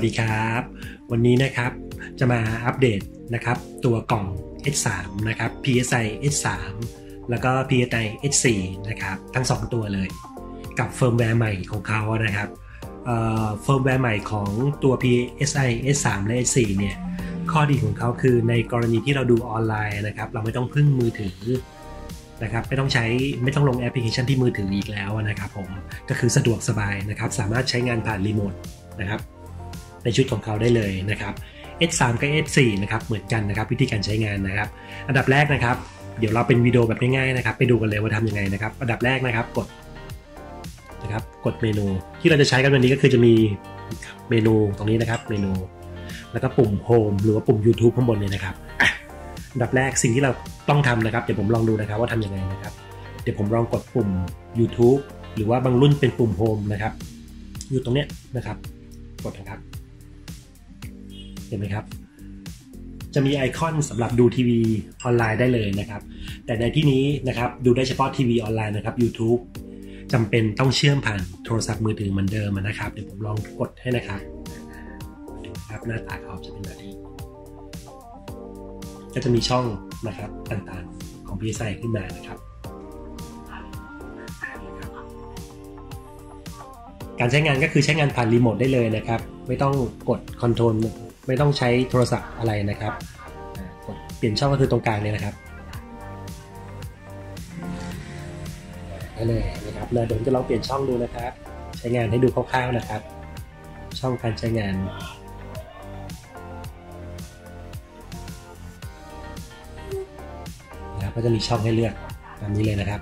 วัสดีครับ วันนี้นะครับจะมาอัปเดตนะครับตัวกล่อง S3 นะครับ PSI S3 แล้วก็ PSI S4 นะครับทั้ง 2 ตัวเลย กับเฟิร์มแวร์ใหม่ของเขานะครับเฟิร์มแวร์ใหม่ของตัว PSI S3 และ S4 เนี่ยข้อดีของเขาคือในกรณีที่เราดูออนไลน์นะครับ เราไม่ต้องพึ่งมือถือนะครับไม่ต้องใช้ไม่ต้องลงแอปพลิเคชันที่มือถืออีกแล้วนะครับผมก็คือสะดวกสบายนะครับ สามารถใช้งานผ่านรีโมทนะครับ ในชุดของเขาได้เลยนะครับ S3 กับ S4 นะครับเหมือนกันนะครับวิธีการใช้งานนะครับ อันดับแรกนะครับ เดี๋ยวเราเป็นวิดีโอแบบง่ายๆนะครับ ไปดูกันเลยว่าทำยังไงนะครับ อันดับแรกนะครับกดนะครับกดเมนูที่เราจะใช้กันวันนี้ก็คือจะมีเมนูตรงนี้นะครับเมนู แล้วก็ปุ่ม Home หรือว่าปุ่ม YouTube ข้างบนเนี่ยนะครับอันดับแรกสิ่งที่เราต้องทำนะครับ เดี๋ยวผมลองดูนะครับว่าทำยังไงนะครับ เดี๋ยวผมลองกดปุ่ม YouTube หรือว่าบางรุ่นเป็นปุ่ม Home นะครับ อยู่ตรงเนี้ยนะครับ กดนะครับ เห็นไหมครับ จะมีไอคอนสำหรับดูทีวีออนไลน์ได้เลยนะครับ แต่ในที่นี้นะครับดูได้เฉพาะทีวีออนไลน์นะครับ YouTube จำเป็นต้องเชื่อมผ่านโทรศัพท์มือถือเหมือนเดิมนะครับ เดี๋ยวผมลองกดให้นะครับครับหน้าตาเขาจะเป็นแบบนี้ ก็จะมีช่องนะครับต่างๆของ PSI ขึ้นมานะครับ การใช้งานก็คือใช้งานผ่านรีโมทได้เลยนะครับ ไม่ต้องกดคอนโทรล ไม่ต้องใช้โทรศัพท์อะไรนะครับกดเปลี่ยนช่องก็คือตรงกลางเนี่ยนะครับได้เลยนะครับเดี๋ยวจะลองเปลี่ยนช่องดูนะครับ ใช้งานให้ดูคร่าวๆนะครับ ช่องการใช้งานนะครับก็จะมีช่องให้เลือกตามนี้เลยนะครับ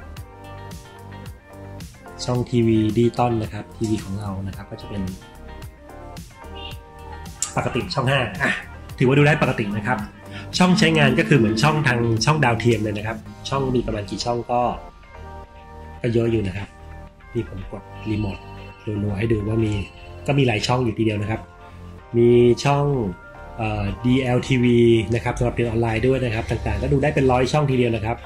ช่องทีวีดิจิตอลนะครับทีวีของเรานะครับ ก็จะเป็น ปกติช่อง5อะถือว่าดูได้ปกตินะครับ ช่องใช้งานก็คือเหมือนช่องทางช่องดาวเทียมเลยนะครับ ช่องมีประมาณกี่ช่องก็ก็เยอะอยู่นะครับนี่ผมกดรีโมทรัวๆให้ดูว่ามีก็มีหลายช่องอยู่ทีเดียวนะครับ มีช่อง DLTV นะครับสำหรับเรียนออนไลน์ด้วยนะครับ ต่างๆ ก็ดูได้เป็นร้อยช่องทีเดียวนะครับ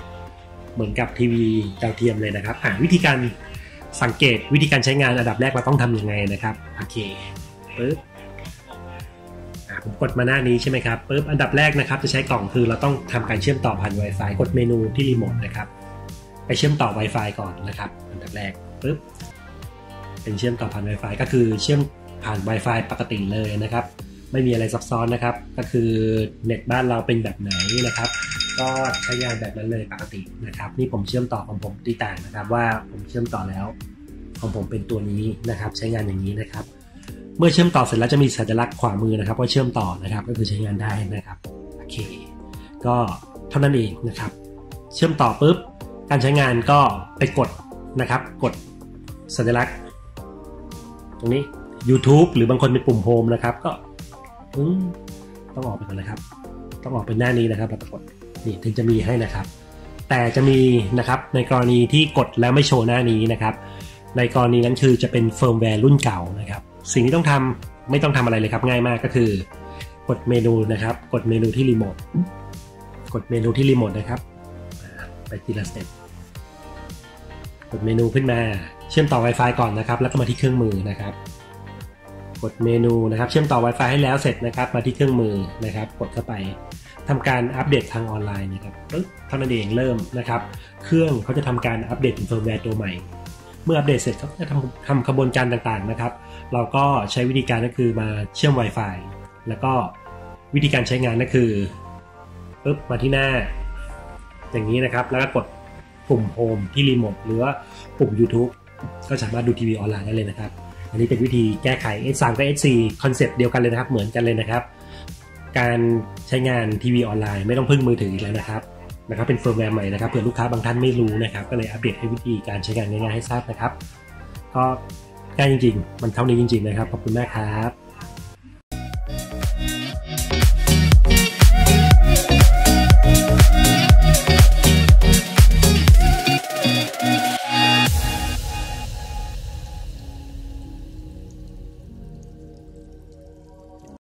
เหมือนกับทีวีดาวเทียมเลยนะครับอ่าวิธีการสังเกตวิธีการใช้งานอันดับแรกเราต้องทำยังไงนะครับ โอเคปึ๊บ ผมกดมาหน้านี้ใช่ไหมครับปึ๊บอันดับแรกนะครับจะใช้กล่องคือเราต้องทำการเชื่อมต่อผ่าน Wi-Fi กดเมนูที่รีโมทนะครับไปเชื่อมต่อ Wi-Fi ก่อนนะครับ อันดับแรกปึ๊บเป็นเชื่อมต่อผ่าน Wi-Fi ก็คือเชื่อมผ่าน Wi-Fi ปกติเลยนะครับ ไม่มีอะไรซับซ้อนนะครับ ก็คือเน็ตบ้านเราเป็นแบบไหนนะครับ ก็ใช้งานแบบนั้นเลยปกตินะครับ นี่ผมเชื่อมต่อของผมตีต่างนะครับ ว่าผมเชื่อมต่อแล้วของผมเป็นตัวนี้นะครับ ใช้งานอย่างนี้นะครับ เมื่อเชื่อมต่อเสร็จแล้วจะมีสัญลักษณ์ขวามือนะครับว่าเชื่อมต่อนะครับก็คือใช้งานได้นะครับโอเคก็เท่านั้นเองนะครับ เชื่อมต่อปุ๊บการใช้งานก็ไปกดนะครับ กดสัญลักษณ์ ตรงนี้ YouTube หรือบางคนเป็นปุ่ม home นะครับก็ต้องออกไปก่อนนะครับ ต้องออกเป็นหน้านี้นะครับแล้วกดนี่ถึงจะมีให้นะครับ แต่จะมีนะครับในกรณีที่กดแล้วไม่โชว์หน้านี้นะครับ ในกรณีนั้นคือจะเป็นเฟิร์มแวร์รุ่นเก่านะครับ สิ่งที่ต้องทำไม่ต้องทำอะไรเลยครับง่ายมากก็คือ กดเมนูนะครับ กดเมนูที่รีโมทกดเมนูที่รีโมทนะครับ ไปทีละสเต็ปกดเมนูขึ้นมา เชื่อมต่อ Wi-Fi ก่อนนะครับ แล้วก็มาที่เครื่องมือนะครับ กดเมนูนะครับ เชื่อมต่อ Wi-Fi ให้แล้วเสร็จนะครับ มาที่เครื่องมือนะครับ กดเข้าไปทำการอัปเดตทางออนไลน์นะครับเท่านั้นเองเริ่มนะครับ เครื่องเขาจะทำการอัปเดตเฟิร์มแวร์ตัวใหม่ เมื่ออัปเดตเสร็จเขาจะทำทำกระบวนการต่างๆนะครับ เราก็ใช้วิธีการก็คือมาเชื่อม Wi-Fi แล้วก็วิธีการใช้งานก็คือปึ๊บมาที่หน้า อย่างนี้นะครับ แล้วก็กดปุ่ม home ที่รีโมทหรือว่าปุ่ม YouTube ก็สามารถดูทีวีออนไลน์ได้เลยนะครับ อันนี้เป็นวิธีแก้ไข S3 กับ S4 คอนเซปต์เดียวกันเลยนะครับ เหมือนกันเลยนะครับ การใช้งานทีวีออนไลน์ไม่ต้องพึ่งมือถืออีกแล้วนะครับ นะครับเป็นเฟิร์มแวร์ใหม่นะครับเผื่อลูกค้าบางท่านไม่รู้นะครับ ก็เลยอัปเดตให้วิธีการใช้งานง่ายๆให้ทราบนะครับ ก็ง่ายจริง ๆ มันเท่านี้จริง ๆ นะครับ ขอบคุณมากครับ